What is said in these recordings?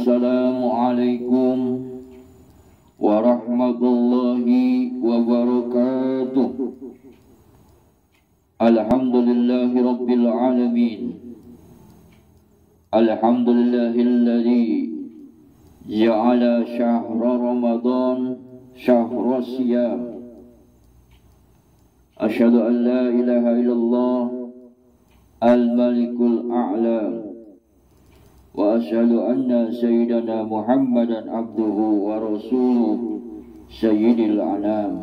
السلام عليكم ورحمة الله وبركاته. الحمد لله رب العالمين. الحمد لله الذي جعل شهر رمضان شهر الصيام. أشهد أن لا إله إلا الله الملك الأعلى. وأشهد أن سيدنا محمدا عبده ورسوله سيد الأنام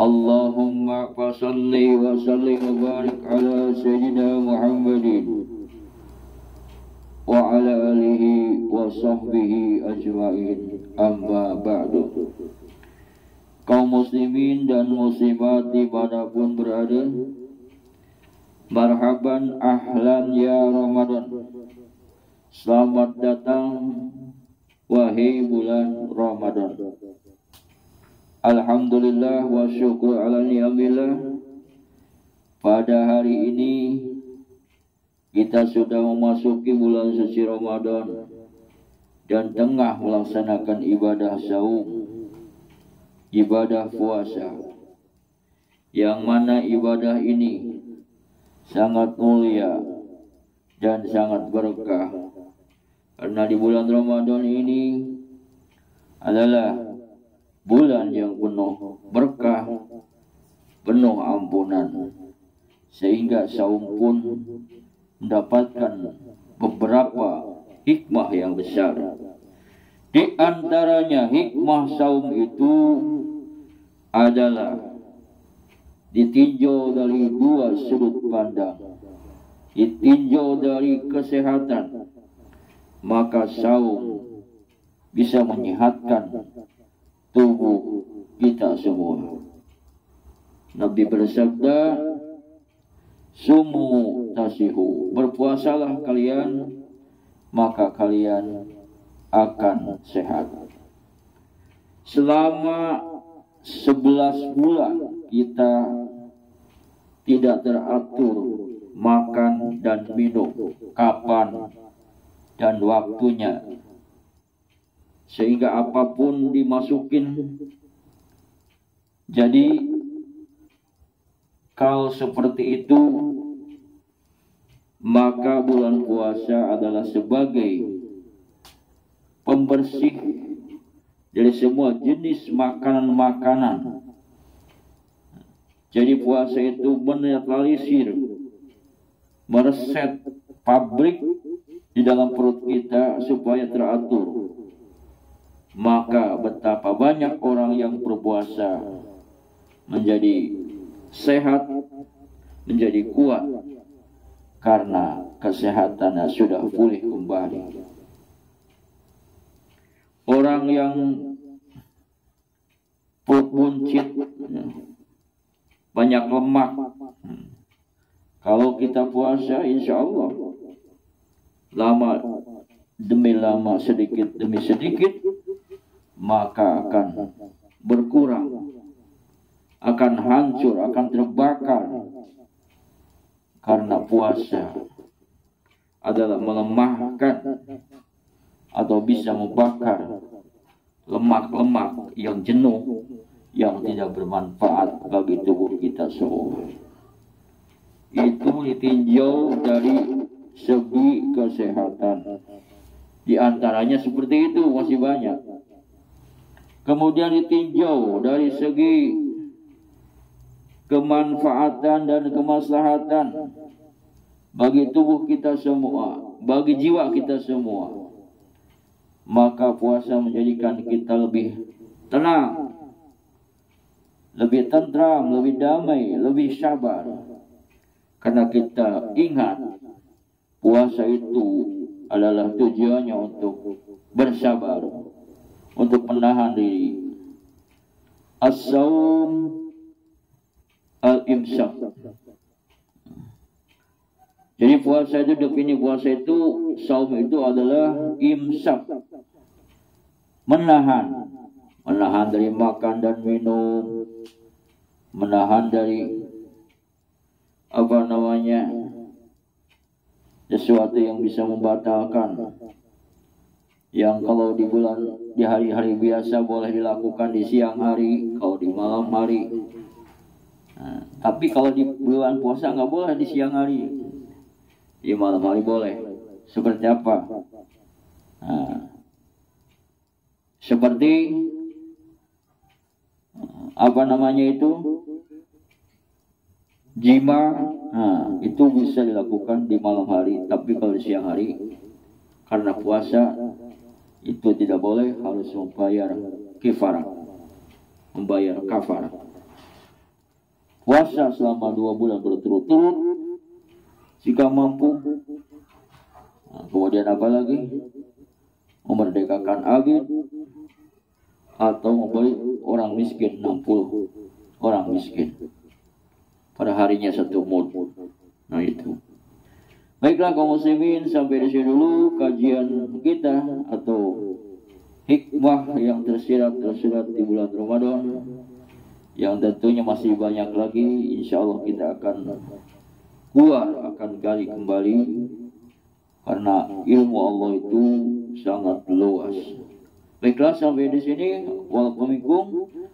اللهم فصل وسلم وبارك على سيدنا محمد وعلى آله وصحبه أجمعين أما بعد kaum muslimin dan muslimat dimanapun berada marhaban ahlan ya Ramadan Selamat datang wahai bulan Ramadan. Alhamdulillah wa syukur ala ni'amillah. Pada hari ini kita sudah memasuki bulan suci Ramadan dan tengah melaksanakan ibadah saum, ibadah puasa. Yang mana ibadah ini sangat mulia dan sangat berkah karena di bulan Ramadan ini adalah bulan yang penuh berkah, penuh ampunan. Sehingga saum pun mendapatkan beberapa hikmah yang besar. Di antaranya hikmah saum itu adalah ditinjau dari dua sudut pandang. Ditinjau dari kesehatan, maka saum bisa menyehatkan tubuh kita semua. Nabi bersabda, Sumu tasihu, berpuasalah kalian, maka kalian akan sehat. Selama sebelas bulan kita tidak teratur makan dan minum kapan dan waktunya. Sehingga apa pun dimasukin jadi kalau seperti itu maka bulan puasa adalah sebagai pembersih dari semua jenis makanan-makanan. Jadi puasa itu menetralisir mereset pabrik di dalam perut kita supaya teratur. Maka betapa banyak orang yang berpuasa menjadi sehat, menjadi kuat karena kesehatannya sudah pulih kembali. Orang yang perut buncit, banyak lemak. Kalau kita puasa, insya Allah lama demi lama sedikit demi sedikit maka akan berkurang akan hancur akan terbakar. Karena puasa adalah melemahkan atau bisa membakar lemak-lemak yang jenuh yang tidak bermanfaat bagi tubuh kita semua. Itu ditinjau dari segi kesehatan. Di antaranya seperti itu masih banyak. Kemudian ditinjau dari segi kemanfaatan dan kemaslahatan bagi tubuh kita semua, bagi jiwa kita semua. Maka puasa menjadikan kita lebih tenang, lebih tentram, lebih damai, lebih sabar. Karena kita ingat Puasa itu adalah tujuannya untuk bersabar, untuk menahan diri. As-sawm al-imsak. Jadi puasa itu definisi puasa itu saum itu adalah imsak. Menahan. Menahan dari makan dan minum. Menahan dari apa namanya sesuatu yang bisa membatalkan yang kalau di bulan di hari-hari biasa boleh dilakukan di siang hari, kalau di malam hari. Nah, tapi kalau di bulan puasa nggak boleh di siang hari, di malam hari boleh. Seperti apa? Nah, seperti apa namanya itu jima nah, itu bisa dilakukan di malam hari. Tapi kalau siang hari karena puasa itu tidak boleh harus membayar kifarah. Membayar kafar puasa selama dua bulan berturut-turut jika mampu. Nah, kemudian apa lagi? Memerdekakan abid atau membeli orang miskin 60 orang miskin pada harinya satu mud nah itu. Baiklah kaum muslimin sampai di sini dulu kajian kita atau hikmah yang tersirat tersirat di bulan Ramadan. Yang tentunya masih banyak lagi insya Allah kita akan keluar akan gali kembali. Karena ilmu Allah itu sangat luas. Baiklah sampai di sini.